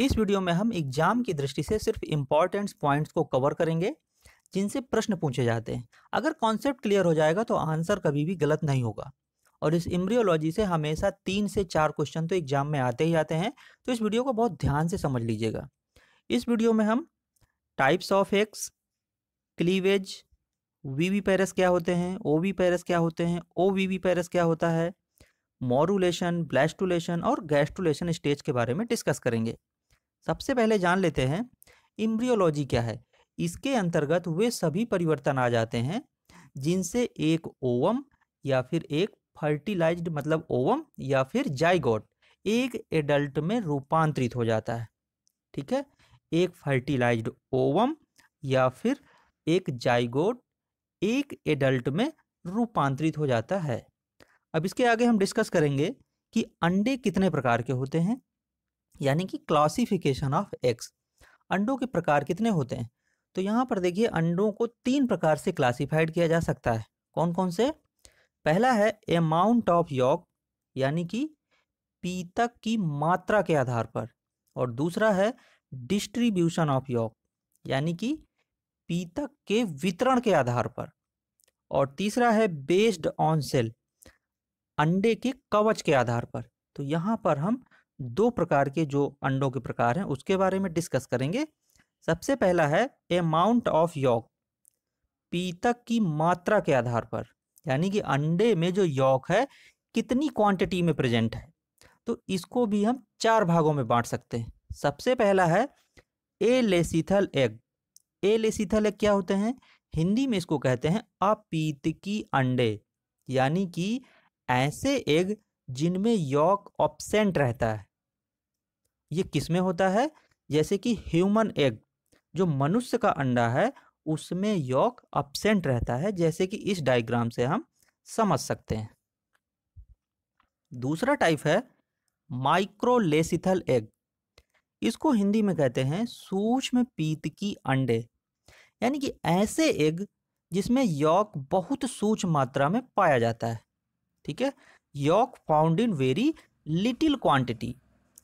इस वीडियो में हम एग्ज़ाम की दृष्टि से सिर्फ़ इंपॉर्टेंट पॉइंट्स को कवर करेंगे, जिनसे प्रश्न पूछे जाते हैं। अगर कॉन्सेप्ट क्लियर हो जाएगा तो आंसर कभी भी गलत नहीं होगा। और इस इम्ब्रियोलॉजी से हमेशा तीन से चार क्वेश्चन तो एग्ज़ाम में आते ही आते हैं तो इस वीडियो को बहुत ध्यान से समझ लीजिएगा। इस वीडियो में हम types of eggs cleavage viviparous क्या होते हैं ओ वी पैरस क्या होते हैं ओ वी वी पैरस क्या होता है मोरुलेशन ब्लैस्टुलेशन और गैस्टुलेशन स्टेज के बारे में डिस्कस करेंगे। सबसे पहले जान लेते हैं इम्ब्रियोलॉजी क्या है? इसके अंतर्गत वे सभी परिवर्तन आ जाते हैं, जिनसे एक ओवम या फिर एक फर्टिलाइज्ड मतलब ओवम या फिर जाइगोट एक एडल्ट में रूपांतरित हो जाता है, ठीक है? एक फर्टिलाइज्ड ओवम या फिर एक जाइगोट एक एडल्ट में रूपांतरित हो जाता है। अब इसके आगे हम डिस्कस करेंगे कि अंडे कितने प्रकार के होते हैं? यानी कि क्लासिफिकेशन ऑफ़ एग्स अंडों के प्रकार कितने होते हैं? तो यहाँ पर देखिए, अंडों को तीन प्रकार से क्लासिफाइड किया जा सकता है। कौन कौन से? पहला है अमाउंट ऑफ़ यॉक यानी कि पीतक की मात्रा के आधार पर, और दूसरा है डिस्ट्रीब्यूशन ऑफ़ यॉक यानी कि पीतक के वितरण के आधार पर, और तीसरा है बेस्ड ऑन सेल अंडे के कवच के आधार पर। तो यहाँ पर हम दो प्रकार के जो अंडों के प्रकार हैं, उसके बारे में डिस्कस करेंगे। सबसे पहला है अमाउंट ऑफ़ यॉक पीतक की मात्रा के आधार पर, यानी कि अंडे में जो यॉक है, कितनी क्वांटिटी में प्रेजेंट है। तो इसको भी हम चार भागों में बांट सकते हैं। सबसे पहला है alecithal egg alecithal egg क्या होते हैं? हिंदी में इसको कहते हैं अपीतकी अंडे, यानी कि ऐसे एग जिनमें यॉक ऑप्सेंट रहता है। ये किसमें होता है? जैसे कि ह्यूमन एग, जो मनुष्य का अंडा है, उसमें यॉक अपसेंट रहता है, जैसे कि इस डायग्राम से हम समझ सकते हैं। दूसरा टाइप है माइक्रोलेसिथल एग इसको हिंदी में कहते हैं सूक्ष्म पीत की अंडे। यानी कि ऐसे एग जिसमें यॉक बहुत सूक्ष्म मात्रा में पाया जाता है, ठीक है? Yolk found in very little quantity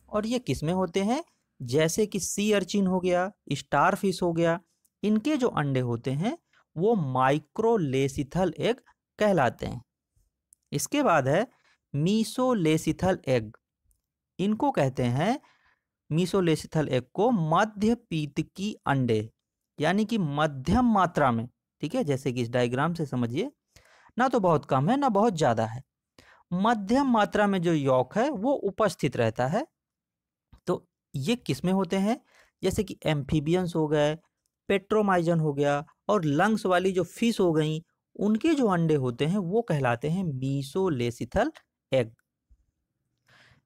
और ये किसमें होते हैं? जैसे कि सी अर्चिन हो गया स्टार फ़िश हो गया, इनके जो अंडे होते हैं, वो माइक्रोलेसिथल एग कहलाते हैं। इसके बाद है मीसोलेसिथल एग। इनको कहते हैं मीसोलेसिथल एग को मध्य पीत की अंडे, यानी कि मध्यम मात्रा में, ठीक है? जैसे कि इस डायग्राम से समझिए, ना तो बहुत कम है, ना बहुत ज़्यादा है। मध्यम मात्रा में जो यौक है, वो उपस्थित रहता है ये किसमें होते हैं? जैसे कि एम्फीबियंस हो गए, पेट्रोमाइजन हो गया और लंग्स वाली जो फ़िश हो गई, उनके जो अंडे होते हैं, वो कहलाते हैं मीसोलेसिथल एग।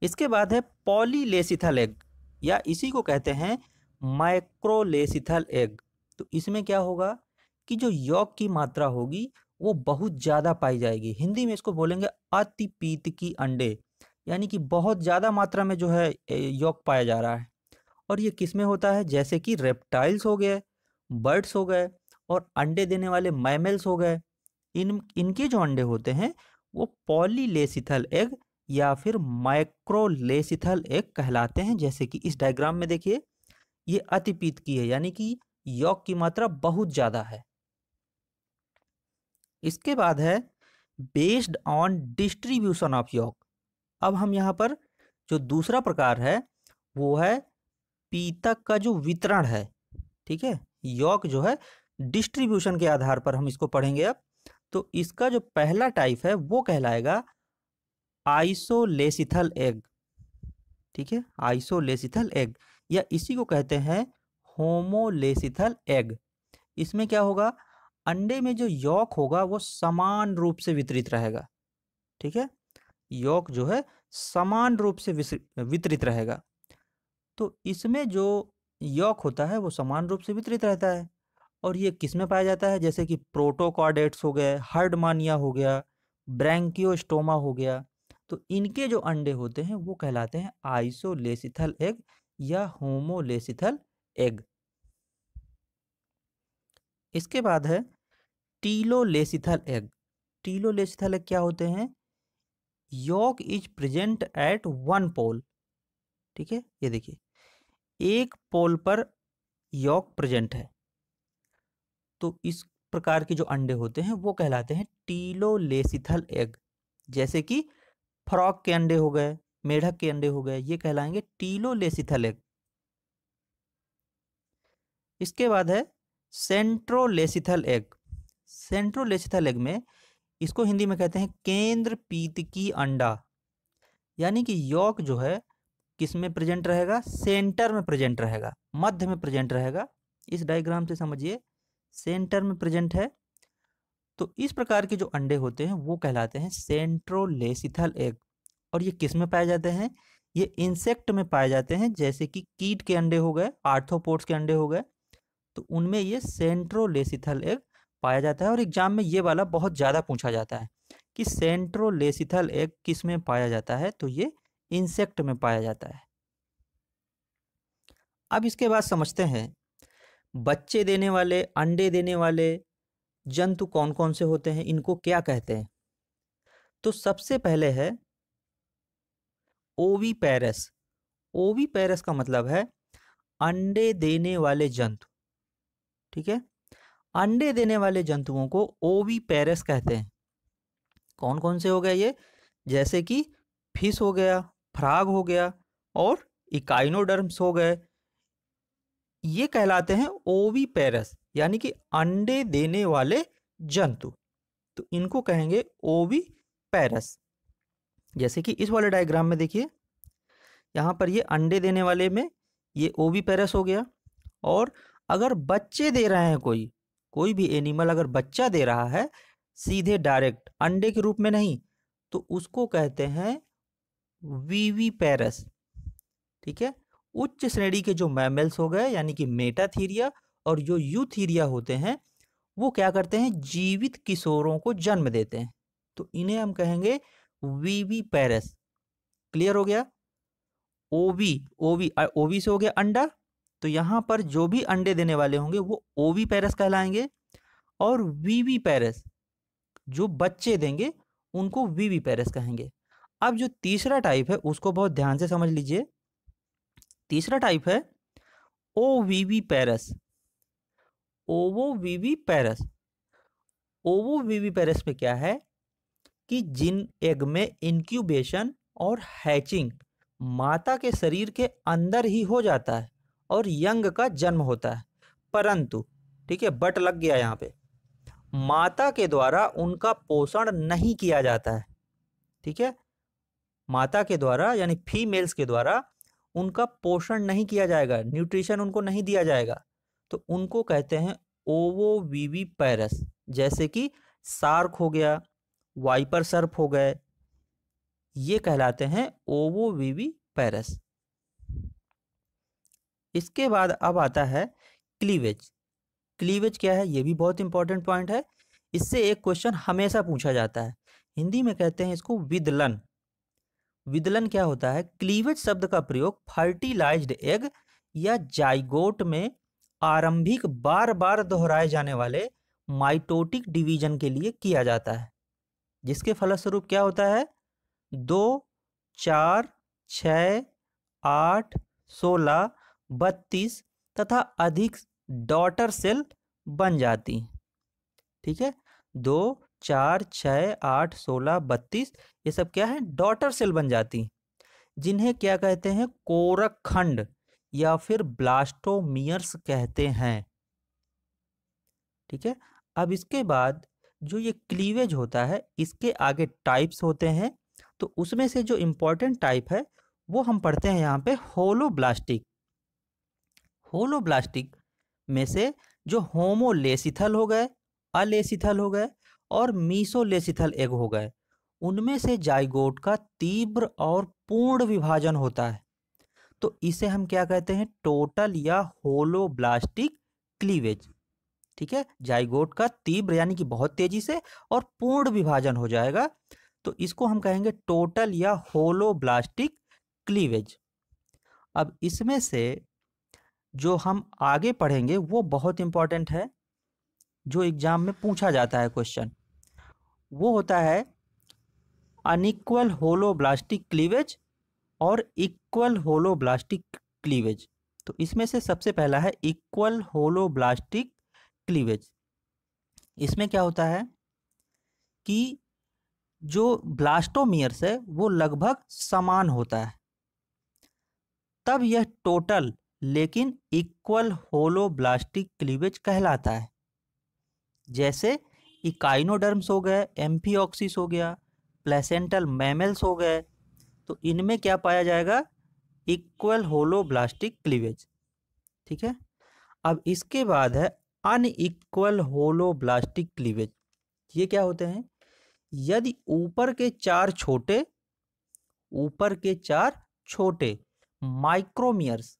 इसके बाद है पॉलीलेसिथल एग, या इसी को कहते हैं माइक्रोलेसिथल एग। तो इसमें क्या होगा कि जो योग की मात्रा होगी, वो बहुत ज़्यादा पाई जाएगी। हिंदी में इसको बोलेंगे अतिपीत की अंडे। यानी कि बहुत ज़्यादा मात्रा में जो है योग पाया जा रहा है। और ये किसमें होता है? जैसे कि रेप्टाइल्स हो गए बर्ड्स हो गए और अंडे देने वाले मैमल्स हो गए। इन, इनके जो अंडे होते हैं, वो पॉलीलेसिथल एग या फिर माइक्रोलेसिथल एग कहलाते हैं। जैसे कि इस डायग्राम में देखिए, ये अतिपीत की है, यानी कि योग की मात्रा बहुत ज़्यादा है। इसके बाद है बेस्ड ऑन डिस्ट्रीब्यूशन ऑफ़ योग अब हम यहाँ पर जो दूसरा प्रकार है, वो है पीतक का जो वितरण है, ठीक है? यौक जो है, डिस्ट्रीब्यूशन के आधार पर हम इसको पढ़ेंगे अब। तो इसका जो पहला टाइप है, वो कहलाएगा आइसोलेसिथल एग, ठीक है? आइसोलेसिथल एग, या इसी को कहते हैं होमोलेसिथल एग। इसमें क्या होगा? अंडे में जो यौक होगा, वो समान रूप से वितरित रहेगा, ठीक है? योग जो है, समान रूप से वितरित रहेगा। तो इसमें जो योग होता है, वो समान रूप से वितरित रहता है। और ये किसमें पाया जाता है? जैसे कि प्रोटोकॉडेट्स हो गए, हर्डमानिया हो गया, ब्रैंकियोस्टोमा हो गया। तो इनके जो अंडे होते हैं, वो कहलाते हैं आइसोलेसिथल एग या होमोलेसिथल एग। इसके बाद है टीलोलेसिथल एग। टीलोलेसिथल एग क्या होते हैं? Yolk is present at one pole ठीक है? ये देखिए। एक पोल पर यॉक प्रेजेंट है। तो इस प्रकार के जो अंडे होते हैं, वो कहलाते हैं टीलोलेसिथल एग। जैसे कि फ्रॉक के अंडे हो गए, मेढक के अंडे हो गए, ये कहलाएँगे टीलोलेसिथल एग। इसके बाद है सेंट्रोलेसिथल एग। सेंट्रोलेसिथल एग में इसको हिंदी में कहते हैं केंद्र पीत की अंडा। यानी कि यौक जो है, किसमें प्रेजेंट रहेगा? सेंटर में प्रेजेंट रहेगा, मध्य में प्रेजेंट रहेगा। इस डायग्राम से समझिए, सेंटर में प्रेजेंट है। तो इस प्रकार के जो अंडे होते हैं, वो कहलाते हैं सेंट्रोलेसिथल एग। और ये किसमें पाए जाते हैं? ये इंसेक्ट में पाए जाते हैं, जैसे कि कीट के अंडे हो गए, आर्थोपोड्स के अंडे हो गए। तो उनमें ये सेंट्रोलेसिथल एग पाया जाता है और एग्ज़ाम में ये वाला बहुत ज़्यादा पूछा जाता है कि सेंट्रोलेसिथल एग किसमें पाया जाता है? तो ये इंसेक्ट में पाया जाता है। अब इसके बाद समझते हैं, बच्चे देने वाले, अंडे देने वाले जंतु कौन कौन से होते हैं? इनको क्या कहते हैं? तो सबसे पहले है ओवी पैरस ओवी पैरस का मतलब है अंडे देने वाले जंतु। ठीक है? अंडे देने वाले जंतुओं को ओवी पैरस कहते हैं। कौन कौन से हो गए ये? जैसे कि फ़िश हो गया, फ्राग हो गया और इकाइनोडर्म्स हो गए। ये कहलाते हैं ओवी पैरस यानी कि अंडे देने वाले जंतु। तो इनको कहेंगे ओवी पैरस जैसे कि इस वाले डायग्राम में देखिए, यहाँ पर ये अंडे देने वाले में ये ओवी पैरस हो गया और अगर बच्चे दे रहे हैं कोई कोई भी एनिमल अगर बच्चा दे रहा है, सीधे डायरेक्ट अंडे के रूप में नहीं तो उसको कहते हैं वीवी पैरस ठीक है? उच्च श्रेणी के जो मैमल्स हो गए, यानी कि मेटाथीरिया और जो यूथीरिया होते हैं, वो क्या करते हैं? जीवित किशोरों को जन्म देते हैं। तो इन्हें हम कहेंगे वीवी पैरस क्लियर हो गया? ओवी ओवी ओवी से हो गया अंडा तो यहाँ पर जो भी अंडे देने वाले होंगे, वो ओवी पैरस कहलाएँगे और वीवी पैरस जो बच्चे देंगे, उनको वीवी पैरस कहेंगे। अब जो तीसरा टाइप है, उसको बहुत ध्यान से समझ लीजिए। तीसरा टाइप है ओ वीवी पैरस। ओवो वीवी पैरस। ओवो वीवी पैरस में क्या है कि जिन एग में इनक्यूबेशन और हैचिंग माता के शरीर के अंदर ही हो जाता है और यंग का जन्म होता है। परंतु, ठीक है, बट लग गया यहाँ पे। माता के द्वारा उनका पोषण नहीं किया जाता है, ठीक है? माता के द्वारा, यानी फीमेल्स के द्वारा उनका पोषण नहीं किया जाएगा न्यूट्रिशन उनको नहीं दिया जाएगा। तो उनको कहते हैं ओवो वीवी पैरस जैसे कि सार्क हो गया, वाइपर सर्फ हो गए, ये कहलाते हैं ओवो वीवी पैरस इसके बाद अब आता है क्लीवेज। क्लीवेज क्या है? ये भी बहुत इंपॉर्टेंट पॉइंट है। इससे एक क्वेश्चन हमेशा पूछा जाता है। हिंदी में कहते हैं इसको विदलन। विदलन क्या होता है? क्लीवेज शब्द का प्रयोग फर्टिलाइज्ड एग या जाइगोट में आरंभिक बार बार दोहराए जाने वाले माइटोटिक डिवीज़न के लिए किया जाता है। जिसके फलस्वरूप क्या होता है? दो, चार छ आठ, सोलह बत्तीस तथा अधिक डॉटर सेल बन जाती। हैं ठीक है? दो, चार छः आठ, सोलह, बत्तीस, ये सब क्या है? डॉटर सेल बन जाती। जिन्हें क्या कहते हैं? कोरक खंड या फिर ब्लास्टोमियर्स कहते हैं। ठीक है? अब इसके बाद जो ये क्लीवेज होता है, इसके आगे टाइप्स होते हैं। तो उसमें से जो इम्पोर्टेंट टाइप है, वो हम पढ़ते हैं यहाँ पे होलोब्लास्टिक। होलोब्लास्टिक में से जो होमोलेसिथल हो गए, अलेसिथल हो गए और मीसोलेसिथल एग हो गए, उनमें से जाइगोट का तीव्र और पूर्ण विभाजन होता है। तो इसे हम क्या कहते हैं? टोटल या होलोब्लास्टिक क्लीवेज। ठीक है? जाइगोट का तीव्र यानी कि बहुत तेज़ी से और पूर्ण विभाजन हो जाएगा। तो इसको हम कहेंगे टोटल या होलोब्लास्टिक क्लीवेज। अब इसमें से जो हम आगे पढ़ेंगे वो बहुत इंपॉर्टेंट है, जो एग्ज़ाम में पूछा जाता है क्वेश्चन वो होता है अनइक्वल होलोब्लास्टिक क्लीवेज और इक्वल होलोब्लास्टिक क्लीवेज तो इसमें से सबसे पहला है इक्वल होलोब्लास्टिक क्लीवेज इसमें क्या होता है कि जो ब्लास्टोमियर्स है वो लगभग समान होता है। तब यह टोटल लेकिन इक्वल होलोब्लास्टिक क्लीवेज कहलाता है। जैसे इकाइनोडर्म्स हो गए एम्फीऑक्सिस हो गया, प्लेसेंटल मैमल्स हो गए तो इनमें क्या पाया जाएगा? Equal holoblastic cleavage. ठीक है? अब इसके बाद है अनइक्वल होलोब्लास्टिक क्लीवेज। ये क्या होते हैं? यदि ऊपर के चार छोटे, ऊपर के चार छोटे, माइक्रोमियर्स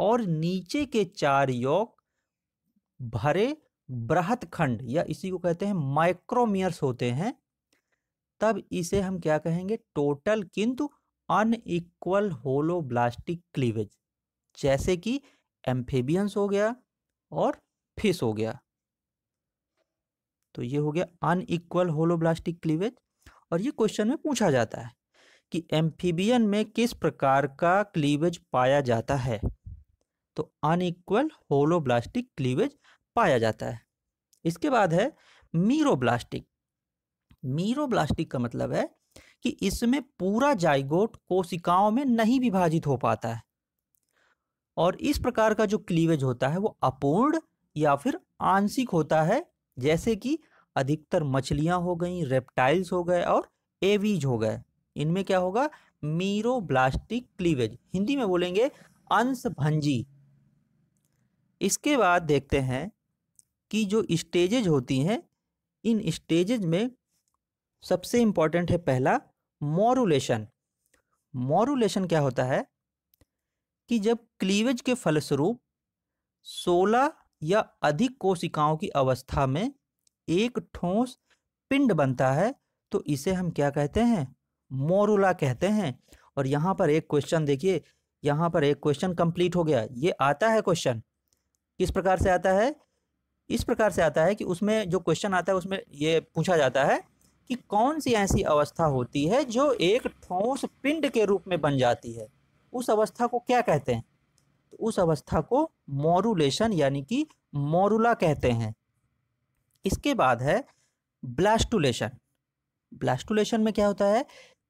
और नीचे के चार योग भरे बृहत खंड या इसी को कहते हैं माइक्रोमियर्स होते हैं। तब इसे हम क्या कहेंगे? टोटल किंतु अनइक्वल होलोब्लास्टिक क्लीवेज जैसे कि एम्फेबियंस हो गया और फ़िश हो गया। तो ये हो गया अनइक्वल होलोब्लास्टिक क्लीवेज और ये क्वेश्चन में पूछा जाता है कि एम्फीबियन में किस प्रकार का क्लीवेज पाया जाता है? तो अनइक्वल होलोब्लास्टिक क्लीवेज पाया जाता है। इसके बाद है मीरोब्लास्टिक मीरोब्लास्टिक का मतलब है कि इसमें पूरा जाइगोट कोशिकाओं में नहीं विभाजित हो पाता है। और इस प्रकार का जो क्लीवेज होता है वो अपूर्ण या फिर आंशिक होता है, जैसे कि अधिकतर मछलियाँ हो गई रेप्टाइल्स हो गए और एवीज हो गए। इनमें क्या होगा? मीरोब्लास्टिक क्लीवेज हिंदी में बोलेंगे अंश भंजी इसके बाद देखते हैं कि जो स्टेजेज होती हैं, इन स्टेजेज में सबसे इंपॉर्टेंट है पहला मोरुलेशन मोरुलेशन क्या होता है? कि जब क्लीवेज के फलस्वरूप 16 या अधिक कोशिकाओं की अवस्था में एक ठोस पिंड बनता है तो इसे हम क्या कहते हैं? मोरुला कहते हैं। और यहाँ पर एक क्वेश्चन देखिए, यहाँ पर एक क्वेश्चन कंप्लीट हो गया। ये आता है क्वेश्चन किस प्रकार से आता है? इस प्रकार से आता है कि उसमें जो क्वेश्चन आता है, उसमें ये पूछा जाता है कि कौन सी ऐसी अवस्था होती है जो एक ठोस पिंड के रूप में बन जाती है? उस अवस्था को क्या कहते हैं? तो उस अवस्था को मोरुलेशन यानी कि मोरुला कहते हैं। इसके बाद है ब्लास्टुलेशन ब्लास्टुलेशन में क्या होता है?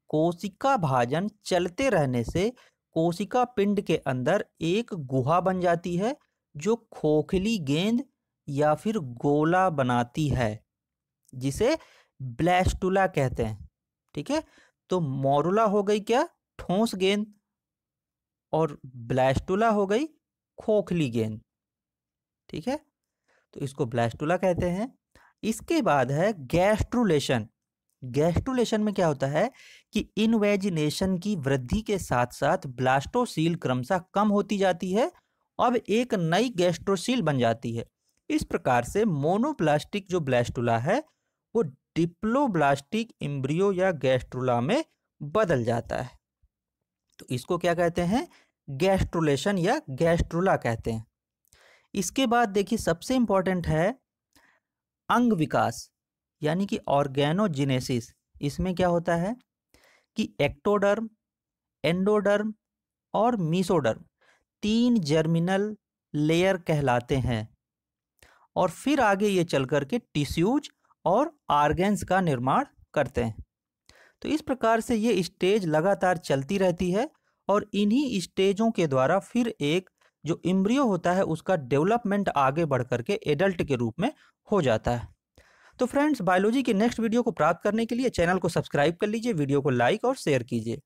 कोशिका भाजन चलते रहने से कोशिका पिंड के अंदर एक गुहा बन जाती है जो खोखली गेंद या फिर गोला बनाती है, जिसे ब्लैस्टुला कहते हैं, ठीक है? तो मोरुला हो गई क्या? ठोस गेंद। और ब्लैस्टुला हो गई खोखली गेंद, ठीक है? तो इसको ब्लैस्टुला कहते हैं। इसके बाद है गैस्ट्रुलेशन। गैस्ट्रुलेशन में क्या होता है कि इनवेजिनेशन की वृद्धि के साथ साथ ब्लास्टोसील क्रमशः कम होती जाती है अब एक नई गैस्ट्रोसील बन जाती है। इस प्रकार से मोनोप्लास्टिक जो ब्लास्टुला है, वो डिप्लोब्लास्टिक इम्ब्रियो या गैस्ट्रुला में बदल जाता है। तो इसको क्या कहते हैं? गैस्ट्रुलेशन या गैस्ट्रुला कहते हैं। इसके बाद देखिए, सबसे इंपॉर्टेंट है अंग विकास, यानी कि ऑर्गेनोजिनेसिस। इसमें क्या होता है कि एक्टोडर्म, एंडोडर्म और मीसोडर्म तीन जर्मिनल लेयर कहलाते हैं। और फिर आगे ये चल कर के टिश्यूज और आर्गेन्स का निर्माण करते हैं। तो इस प्रकार से ये स्टेज लगातार चलती रहती है और इन्हीं स्टेजों के द्वारा फिर एक जो इम्ब्रियो होता है उसका डेवलपमेंट आगे बढ़ करके एडल्ट के रूप में हो जाता है। तो फ्रेंड्स, बायोलॉजी की नेक्स्ट वीडियो को प्राप्त करने के लिए चैनल को सब्सक्राइब कर लीजिए, वीडियो को लाइक और शेयर कीजिए।